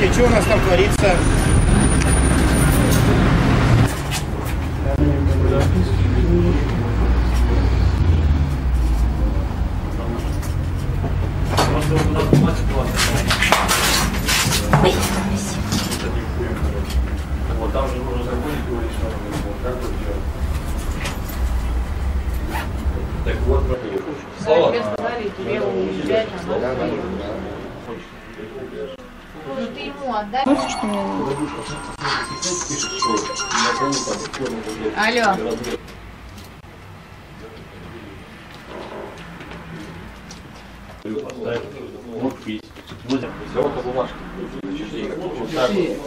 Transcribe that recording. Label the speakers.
Speaker 1: Что у нас там творится?
Speaker 2: Вот там же нужно законить уличного как бы делать. Так вот, Слава.
Speaker 3: Тебе сказали, тебе уезжать, а ты ему отдай. Алло.
Speaker 2: Всего-то бумажка. Вот так вот.